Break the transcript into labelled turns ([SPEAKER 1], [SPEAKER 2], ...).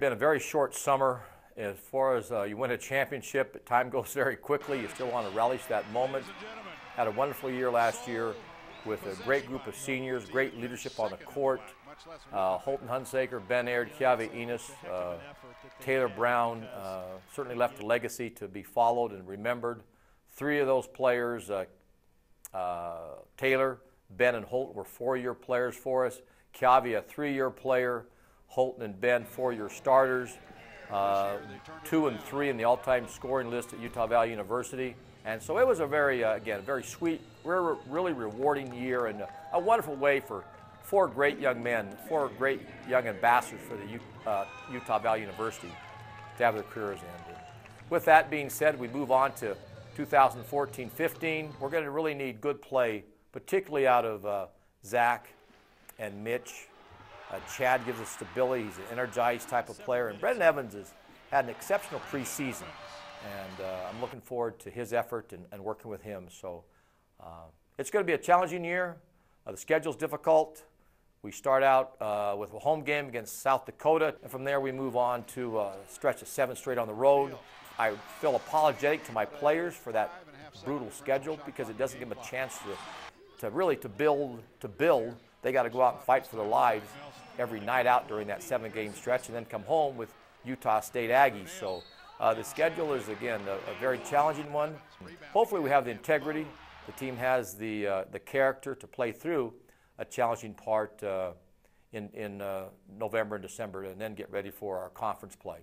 [SPEAKER 1] been a very short summer. As far as uh, you win a championship, time goes very quickly. You still want to relish that moment. Had a wonderful year last year with a great group of seniors, great leadership on the court. Uh, Holton Hunsaker, Ben Aird, Keawe Enos, uh, Taylor Brown uh, certainly left a legacy to be followed and remembered. Three of those players, uh, uh, Taylor, Ben, and Holt, were four-year players for us. Keawe, a three-year player. Holton and Ben, four-year starters. Uh, two and three in the all-time scoring list at Utah Valley University. And so it was a very, uh, again, very sweet, really rewarding year and a, wonderful way for four great young men, four great young ambassadors for the U, uh, Utah Valley University to have their careers ended. With that being said, we move on to 2014-15. We're going to really need good play, particularly out of uh, Zach and Mitch uh, Chad gives us stability. He's an energized type of player. And Brendan Evans has had an exceptional preseason. And uh, I'm looking forward to his effort and, and working with him. So uh, it's going to be a challenging year. Uh, the schedule's difficult. We start out uh, with a home game against South Dakota. And from there, we move on to a stretch of seven straight on the road. I feel apologetic to my players for that brutal schedule because it doesn't give them a chance to, to really to build, to build they got to go out and fight for their lives every night out during that seven game stretch and then come home with Utah State Aggies. So uh, the schedule is, again, a, a, very challenging one. Hopefully, we have the integrity. The team has the, uh, the character to play through a challenging part uh, in, in uh, November and December and then get ready for our conference play.